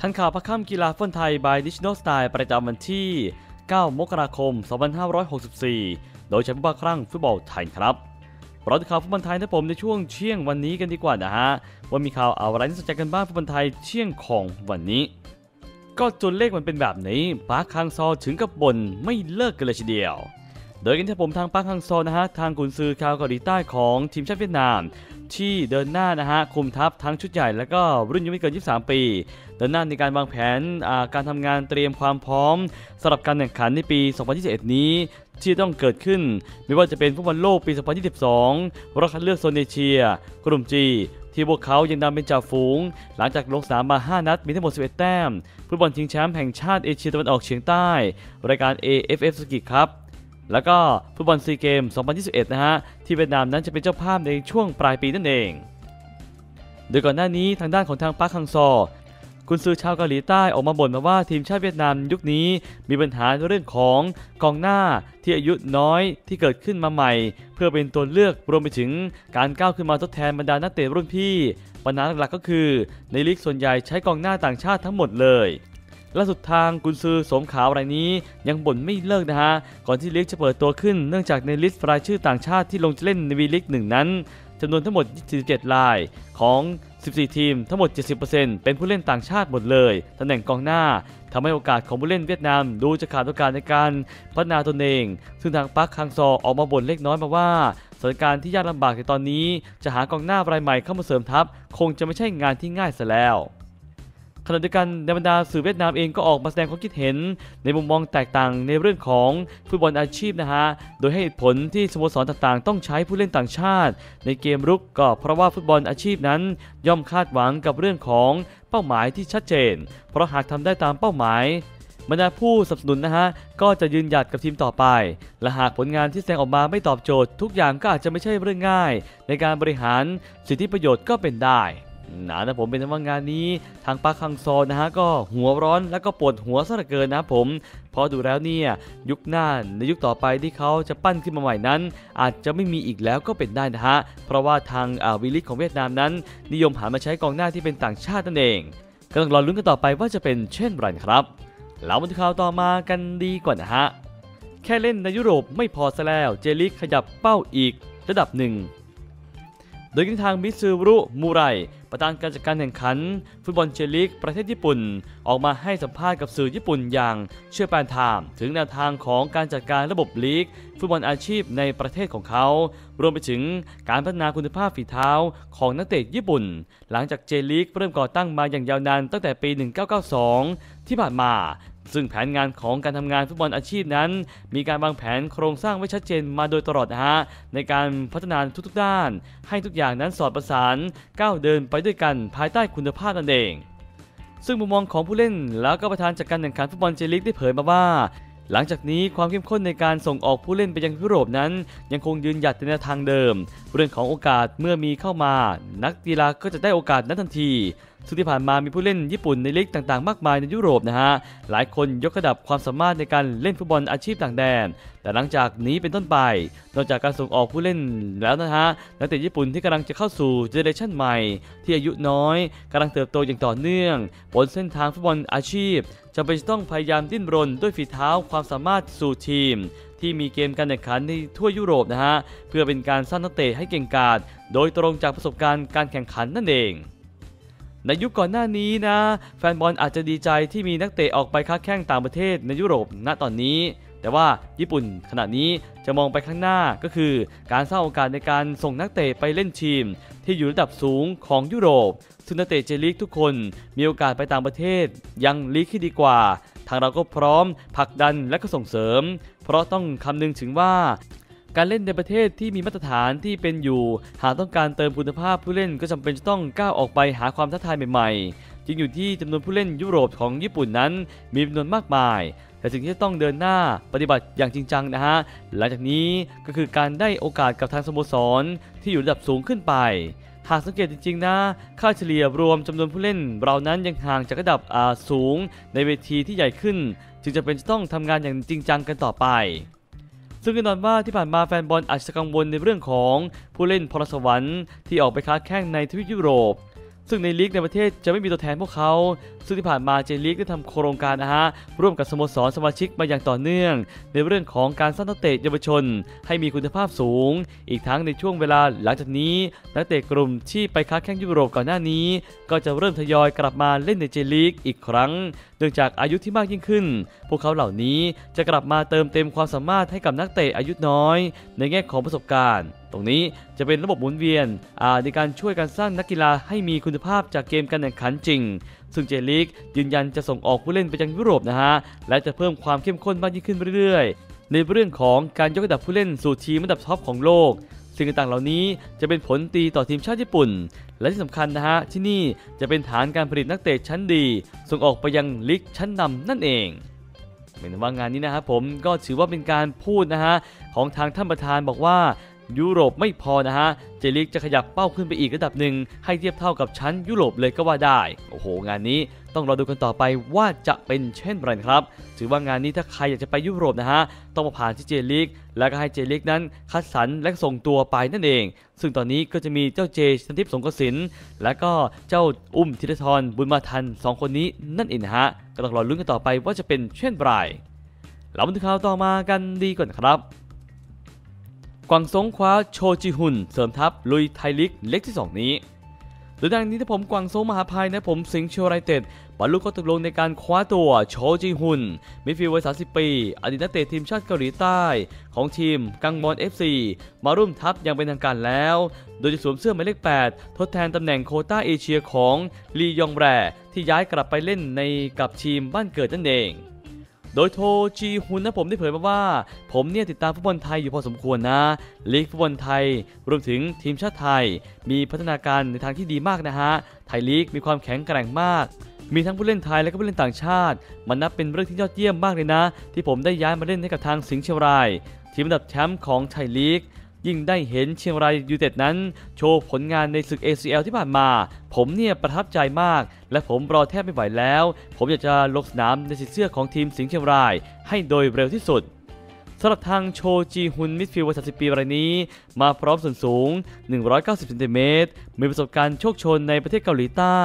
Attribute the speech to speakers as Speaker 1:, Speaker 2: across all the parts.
Speaker 1: ทันข่าวพักค่ำกีฬาฟุตบอลไทย by Digital Style ประจำวันที่ 9 มกราคม 2564 โดยแชมป์บ้าครั้งฟุตบอลไทยครับเราจะข่าวฟุตบอลไทยนะผมในช่วงเที่ยงวันนี้กันดีกว่านะฮะ ว่ามีข่าวอะไรที่สนใจกันบ้างฟุตบอลไทยเที่ยงของวันนี้ ก็จนเลขมันเป็นแบบนี้ปาร์คคังซอถึงกับบนไม่เลิกกันเลยทีเดียว โดยกันที่ผมทางปาร์คคังซอนะฮะทางกุนซือชาวเกาหลีใต้ของทีมชาติเวียดนาม ที่เดินหน้านะฮะคุมทัพทั้งชุดใหญ่และก็รุ่นยุไม่เกิน 23 ปี เดินหน้าในการวางแผนการทำงานเตรียมความพร้อมสำหรับการแข่งขันในปี 2021 นี้ที่ต้องเกิดขึ้น ไม่ว่าจะเป็นฟุตบอลโลกปี 2022รอบคัดเลือกโซนเอเชีย กลุ่มจีที่พวกเขายังนำเป็นจ่าฝูง หลังจากลงสนามมา 5 นัดมีทั้งหมด 11 แต้มฟุตบอลชิงแชมป์แห่งชาติเอเชียตะวันออกเฉียงใต้ รายการ AFF สกิครับ แล้วก็ฟุตบอลซีเกม 2021 นะฮะ ที่เวียดนามนั้นจะเป็นเจ้าภาพในช่วงปลายปีนั่นเอง โดยก่อนหน้านี้ทางด้านของทางปาร์คฮังซอคุณซื้อชาวเกาหลีใต้ออกมาบ่นมาว่าทีมชาติเวียดนามยุคนี้มีปัญหาเรื่องของกองหน้าที่อายุน้อยที่เกิดขึ้นมาใหม่ เพื่อเป็นตัวเลือกรวมไปถึงการก้าวขึ้นมาทดแทนบรรดานักเตะรุ่นพี่ ปัญหาหลักๆก็คือ ในลีกส่วนใหญ่ใช้กองหน้าต่างชาติทั้งหมดเลย ล่าสุดทางกุนซือสมขาวรายนี้ยังบ่นไม่เลิกนะฮะ ก่อนที่ลีกจะเปิดตัวขึ้นเนื่องจากในลิสต์รายชื่อต่างชาติที่ลงจะเล่นในวีลีกหนึ่งนั้นจำนวนทั้งหมด 47 รายของ 14 ทีม ทั้งหมด 70%เป็นผู้เล่นต่างชาติหมดเลย ตำแหน่งกองหน้าทำให้โอกาสของผู้เล่นเวียดนามดูจะขาดโอกาสในการพัฒนาตนเอง ซึ่งทางปักคังซอออกมาบ่นเล็กน้อยมาว่าสถานการณ์ที่ยากลำบากในตอนนี้ จะหากองหน้ารายใหม่เข้ามาเสริมทัพ คงจะไม่ใช่งานที่ง่ายซะแล้ว ขณะเดียวกันในบรรดาสื่อเวียดนามเองก็ออกมาแสดงความคิดเห็น ในมุมมองแตกต่างในเรื่องของฟุตบอลอาชีพนะฮะ โดยให้ผลที่สโมสรต่างๆ ต้องใช้ผู้เล่นต่างชาติ ในเกมรุกก็เพราะว่าฟุตบอลอาชีพนั้น ย่อมคาดหวังกับเรื่องของเป้าหมายที่ชัดเจน เพราะหากทำได้ตามเป้าหมายบรรดาผู้สนับสนุนนะฮะ ก็จะยืนหยัดกับทีมต่อไป และหากผลงานที่แสดงออกมาไม่ตอบโจทย์ ทุกอย่างก็อาจจะไม่ใช่เรื่องง่าย ในการบริหารสิทธิประโยชน์ก็เป็นได้ นะนะผมเป็นว่างานนี้ทางปาคังซอนะฮะก็หัวร้อนแล้วก็ปวดหัวซะเหลือเกินนะผมพราะดูแล้วเนี่ยยุคหน้าในยุคต่อไปที่เขาจะปั้นขึ้นมาใหม่นั้น อาจจะไม่มีอีกแล้วก็เป็นได้นะฮะ เพราะว่าทางวิลิกของเวียดนามนั้น นิยมหามาใช้กองหน้าที่เป็นต่างชาตินั่นเองก็ต้องรอลุ้นกันต่อไปว่าจะเป็นเช่นไรครับแล้วมาดูข่าวต่อมากันดีกว่านะฮะแค่เล่นในยุโรปไม่พอซะแล้วเจลิกขยับเป้าอีกระดับหนึ่ง โดยทางมิซูรุมูไรประธานการจัดการแข่งขัน ฟุตบอลเจลิกประเทศญี่ปุ่น ออกมาให้สัมภาษณ์กับสื่อญี่ปุ่นอย่างเชื่อแปนไทม์ถึงแนวทางของการจัดการระบบลีก ฟุตบอลอาชีพในประเทศของเขา รวมไปถึงการพัฒนาคุณภาพฝีเท้าของนักเตะญี่ปุ่น หลังจากเจลิกเริ่มก่อตั้งมาอย่างยาวนานตั้งแต่ปี 1992 ที่ผ่านมา ซึ่งแผนงานของการทำงานฟุตบอลอาชีพนั้น มีการวางแผนโครงสร้างไว้ชัดเจนมาโดยตลอดนะฮะในการพัฒนาทุกๆด้าน ให้ทุกอย่างนั้นสอดประสานก้าวเดินไปด้วยกันภายใต้คุณภาพนั่นเองซึ่งมุมมองของผู้เล่นแล้วก็ประธานจัดกการแข่งขันฟุตบอลเจลิกได้เผยมาว่า หลังจากนี้ความเข้มข้นในการส่งออกผู้เล่นไปยังยุโรปนั้น ยังคงยืนหยัดในทางเดิม เรื่องของโอกาสเมื่อมีเข้ามา นักกีฬาก็จะได้โอกาสนั้นทันทีซึ่งที่ผ่านมามีผู้เล่นญี่ปุ่นในลีกต่างๆ มากมายในยุโรปนะฮะ หลายคนยกระดับความสามารถในการเล่นฟุตบอลอาชีพต่างแดน แต่หลังจากนี้เป็นต้นไป นอกจากการส่งออกผู้เล่นแล้วนะฮะ นักเตะญี่ปุ่นที่กำลังจะเข้าสู่เจเนเรชันใหม่ ที่อายุน้อยกำลังเติบโตอย่างต่อเนื่อง บนเส้นทางฟุตบอลอาชีพ จำเป็นต้องพยายามดิ้นรนด้วยฝีเท้าความสามารถสู่ทีม ที่มีเกมการแข่งขันในทั่วยุโรปนะฮะ เพื่อเป็นการสร้างนักเตะให้เก่งกาจโดยตรงจากประสบการณ์การแข่งขันนั่นเองในยุคก่อนหน้านี้นะ แฟนบอลอาจจะดีใจที่มีนักเตะออกไปค้าแข่งต่างประเทศในยุโรปณตอนนี้ แต่ว่าญี่ปุ่นขณะนี้จะมองไปข้างหน้าก็คือ การสร้างโอกาสในการส่งนักเตะไปเล่นทีม ที่อยู่ระดับสูงของยุโรป ซึ่งนักเตะเจลีกทุกคนมีโอกาสไปต่างประเทศ ยังลีกที่ดีกว่า ทางเราก็พร้อมผลักดันและก็ส่งเสริม เพราะต้องคำนึงถึงว่าการเล่นในประเทศที่มีมาตรฐานที่เป็นอยู่ หากต้องการเติมคุณภาพผู้เล่นก็จำเป็นจะต้องก้าวออกไปหาความท้าทายใหม่ๆ จึงอยู่ที่จำนวนผู้เล่นยุโรปของญี่ปุ่นนั้น มีจำนวนมากมาย แต่สิ่งที่ต้องเดินหน้าปฏิบัติอย่างจริงจังนะฮะ หลังจากนี้ก็คือการได้โอกาสกับทางสโมสรที่อยู่ระดับสูงขึ้นไป หากสังเกตจริงๆนะ ค่าเฉลี่ยรวมจำนวนผู้เล่น เรานั้นยังห่างจากระดับสูงในเวทีที่ใหญ่ขึ้น จึงจะเป็นจะต้องทำงานอย่างจริงจังกันต่อไปซึ่งแน่นอนว่าที่ผ่านมาแฟนบอลอาจจะกังวลในเรื่องของผู้เล่นพรสวรรค์ที่ออกไปค้าแข่งในทวีปยุโรป ซึ่งในลีกในประเทศจะไม่มีตัวแทนพวกเขา ซึ่งที่ผ่านมาเจลีกได้ทำโครงการนะฮะร่วมกับสโมสรสมาชิกมาอย่างต่อเนื่อง ในเรื่องของการสร้างนักเตะเยาวชน ให้มีคุณภาพสูง อีกทั้งในช่วงเวลาหลังจากนี้นักเตะกลุ่มที่ไปค้าแข่งยุโรปก่อนหน้านี้ ก็จะเริ่มทยอยกลับมาเล่นในเจลีกอีกครั้ง เนื่องจากอายุที่มากยิ่งขึ้น พวกเขาเหล่านี้จะกลับมาเติมเต็มความสามารถให้กับนักเตะอายุน้อย ในแง่ของประสบการณ์ ตรงนี้จะเป็นระบบหมุนเวียนในการช่วยการสร้างนักกีฬาให้มีคุณภาพจากเกมการแข่งขันจริง ซึ่งเจลีกยืนยันจะส่งออกผู้เล่นไปยังยุโรปนะฮะ และจะเพิ่มความเข้มข้นมากยิ่งขึ้นเรื่อยๆ ในเรื่องของการยกระดับผู้เล่นสู่ทีมระดับท็อปของโลก สิ่งต่างๆเหล่านี้จะเป็นผลตีต่อทีมชาติญี่ปุ่น และที่สำคัญนะฮะที่นี่จะเป็นฐานการผลิตนักเตะชั้นดี ส่งออกไปยังลีกชั้นนำนั่นเองเป็นว่างานนี้นะครับผมก็ถือว่าเป็นการพูดนะฮะของทางท่านประธานบอกว่า ยุโรปไม่พอนะฮะ เจลิกจะขยับเป้าขึ้นไปอีกระดับหนึ่ง ให้เทียบเท่ากับชั้นยุโรปเลยก็ว่าได้ โอ้โห งานนี้ต้องรอดูกันต่อไปว่าจะเป็นเช่นไรครับ ถือว่างานนี้ถ้าใครอยากจะไปยุโรปนะฮะ ต้องมาผ่านที่เจลิกแล้วก็ให้เจลิกนั้นคัดสรรและส่งตัวไปนั่นเอง ซึ่งตอนนี้ก็จะมีเจ้าเจชันทิพย์สงกสินและก็เจ้าอุ้มธิรทรบุญมาทันสองคนนี้นั่นเองฮะก็ต้องรอลุ้นกันต่อไปว่าจะเป็นเช่นไรเรามาดูข่าวต่อมากันดีก่อนครับ กวางซงคว้าโชจิฮุนเสริมทัพลุยไทยลีกเล็กที่ 2 นี้โดยดังนี้ถ้าผมกวางซงมหาภัยนะผมสิงห์เชียวไรเต็ดบรรลุข้อตกลงในการคว้าตัวโชจิฮุนมิฟิลวัย 30 ปี อดีตนักเตะทีมชาติเกาหลีใต้ ของทีมกังมอน FC มาร่วมทัพอย่างเป็นทางการแล้ว โดยจะสวมเสื้อหมายเลข 8 ทดแทนตำแหน่งโคต้าเอเชียของลียองแรที่ย้ายกลับไปเล่นในกับทีมบ้านเกิดนั่นเอง โดยโทจีฮุนนะผมได้เผยมาว่า ผมเนี่ยติดตามฟุตบอลไทยอยู่พอสมควรนะลีกฟุตบอลไทย รวมถึงทีมชาติไทย มีพัฒนาการในทางที่ดีมากนะฮะ ไทยลีกมีความแข็งแกร่งมากมีทั้งผู้เล่นไทยและก็ผู้เล่นต่างชาติ มันนับเป็นเรื่องที่ยอดเยี่ยมมากเลยนะ ที่ผมได้ย้ายมาเล่นให้กับทางสิงห์เชียงราย ทีมอันดับแชมป์ของไทยลีก ยิ่งได้เห็นเชียงรายยูเต็ดนั้น โชว์ผลงานในศึก ACL ที่ผ่านมา ผมเนี่ยประทับใจมาก และผมรอแทบไม่ไหวแล้ว ผมอยากจะลงสนามในสีเสื้อของทีมสิงห์เชียงราย ให้โดยเร็วที่สุดสำหรับทางโชจีฮุนมิดฟิลด์วัย30ปีรายนี้ มาพร้อมส่วนสูง 190เซนติเมตรมีประสบการณ์โชกโชนในประเทศเกาหลีใต้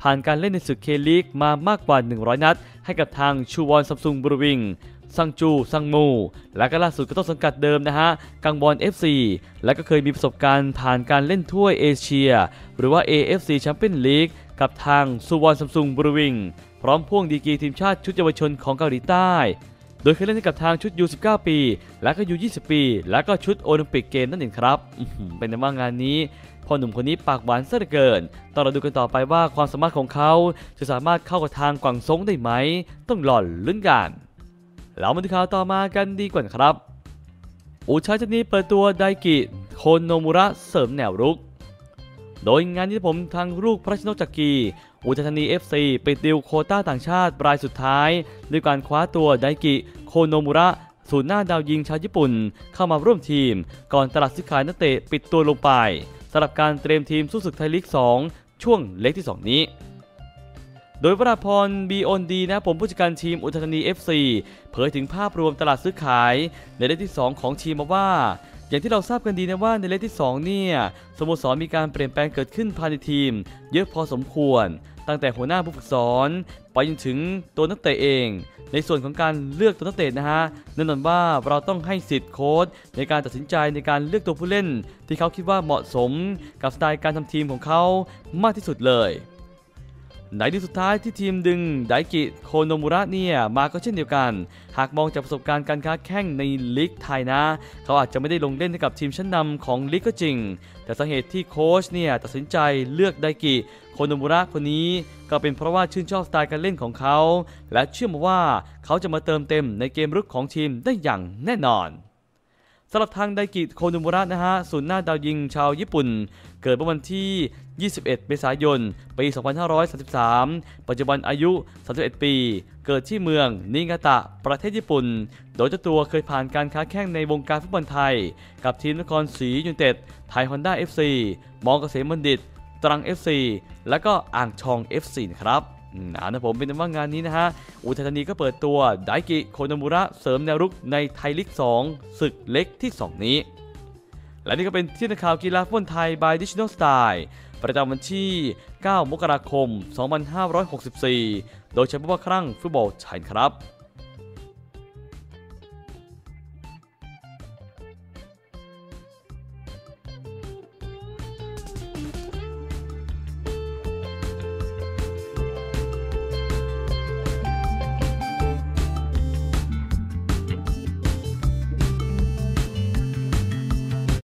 Speaker 1: ผ่านการเล่นในศึกเคลีกมามากกว่า 100 นัด ให้กับทางซูวอนซัมซุงบรูวิง ซังจู ซังมู และก็ล่าสุดก็ต้องสังกัดเดิมนะฮะ กังวอน FC และก็เคยมีประสบการณ์ผ่านการเล่นถ้วยเอเชีย หรือว่า AFC แชมเปี้ยนลีกกับทางซูวอนซัมซุงบรูวิง พร้อมพ่วงดีกรีทีมชาติชุดเยาวชนของเกาหลีใต้ โดยเคยเล่นกับทางชุด U19 ปี และก็ U20 ปี และก็ชุดโอลิมปิกเกมนั่นเองครับ เป็นในว่างานนี้พ่อหนุ่มคนนี้ปากหวานซะเหลือเกิน ต้องเราดูกันต่อไปว่าความสามารถของเขาจะสามารถเข้ากับทางกวางซงได้ไหม ต้องหล่อนลุ้นกัน เรามาดูข่าวต่อมากันดีกว่าครับ อุชัยชนีเปิดตัวไดกิโคนโนมุระเสริมแนวรุก โดยงานนี้ผมทางลูกพระชนกจักรีอุทัยธานี FC ไปดิวโคต้าต่างชาติรายสุดท้าย ด้วยการคว้าตัวไดกิโคโนมุระศูนย์หน้าดาวยิงชาวญี่ปุ่น เข้ามาร่วมทีม ก่อนตลาดซื้อขายนักเตะปิดตัวลงไปสำหรับการเตรียมทีมสู้ศึกไทยลีก 2 ช่วงเล็กที่ 2 นี้ โดยวราพรบีออนดีนะผมผู้จัดการทีมอุทัยธานี FC เผยถึงภาพรวมตลาดซื้อขายในเลขที่ 2 ของทีมมาว่า อย่างที่เราทราบกันดีนะว่าในเลขที่ 2 เนี่ยสโมสรมีการเปลี่ยนแปลงเกิดขึ้นภายในทีม เยอะพอสมควร ตั้งแต่หัวหน้าผู้ฝึกสอนไปจนถึงตัวนักเตะเอง ในส่วนของการเลือกตัวนักเตะนะฮะแน่นอนว่าเราต้องให้สิทธิ์โค้ชในการตัดสินใจในการเลือกตัวผู้เล่น ที่เขาคิดว่าเหมาะสมกับสไตล์การทำทีมของเขามากที่สุดเลย ในที่สุดท้ายที่ทีมดึงไดกิโคโนมุระเนี่ยมาก็เช่นเดียวกัน หากมองจากประสบการณ์การค้าแข่งในลีกไทยนะ เขาอาจจะไม่ได้ลงเล่นให้กับทีมชั้นนำของลีกก็จริง แต่สาเหตุที่โค้ชเนี่ยตัดสินใจเลือกไดกิโคโนมุระคนนี้ก็เป็นเพราะว่าชื่นชอบสไตล์การเล่นของเขา และเชื่อมาว่าเขาจะมาเติมเต็มในเกมรุกของทีมได้อย่างแน่นอนำหรับทางไดกิโคนุมุระนะฮะศูนย์หน้าดาวยิงชาวญี่ปุ่น เกิดเมื่อวันที่ 21 เมษายน ปี 2533 ปัจจุบันอายุ 31 ปี เกิดที่เมืองนิงาตะ ประเทศญี่ปุ่น โดยเจ้าตัวเคยผ่านการค้าแข่งในวงการฟุตบอลไทย กับทีมนครศรียูไนเต็ด ไทยฮอนด้า FC มองเกษมบัณฑิต ตรัง FC และก็อ่างทอง FC นะครับ อ่านะผมเป็นว่างานนี้นะฮะ อุทัยธานีก็เปิดตัวไดกิโคโนมุระเสริมแนวรุกในไทยลีก 2 ศึกเล็กที่ 2 นี้ และนี่ก็เป็นที่นักข่าวกีฬาฟุตบอลไทย by Digital Style ประจำวันที่ 9 มกราคม 2564 โดยเฉพาะครั้งฟุตบอลไทยครับ